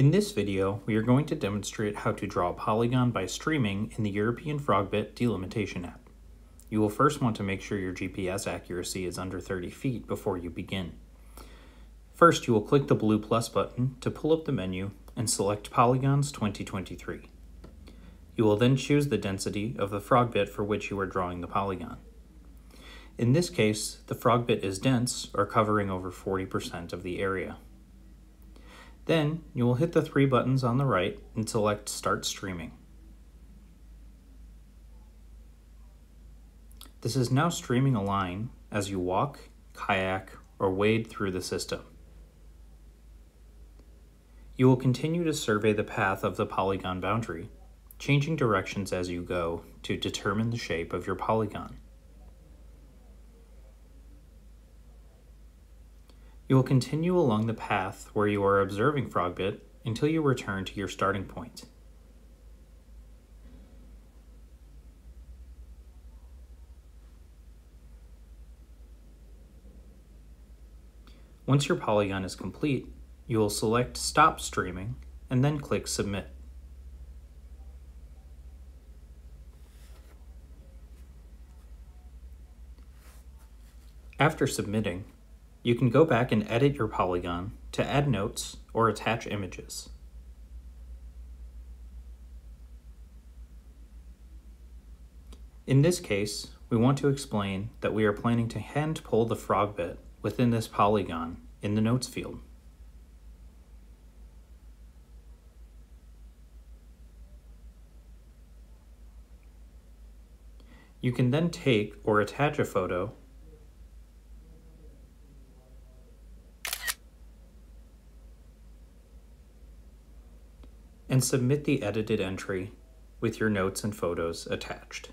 In this video, we are going to demonstrate how to draw a polygon by streaming in the European Frogbit delimitation app. You will first want to make sure your GPS accuracy is under 30 feet before you begin. First, you will click the blue plus button to pull up the menu and select Polygons 2023. You will then choose the density of the frogbit for which you are drawing the polygon. In this case, the frogbit is dense or covering over 40% of the area. Then you will hit the three buttons on the right and select Start Streaming. This is now streaming a line as you walk, kayak, or wade through the system. You will continue to survey the path of the polygon boundary, changing directions as you go to determine the shape of your polygon. You will continue along the path where you are observing Frogbit until you return to your starting point. Once your polygon is complete, you will select Stop Streaming and then click Submit. After submitting, you can go back and edit your polygon to add notes or attach images. In this case, we want to explain that we are planning to hand pull the frog bit within this polygon in the notes field. You can then take or attach a photo and submit the edited entry with your notes and photos attached.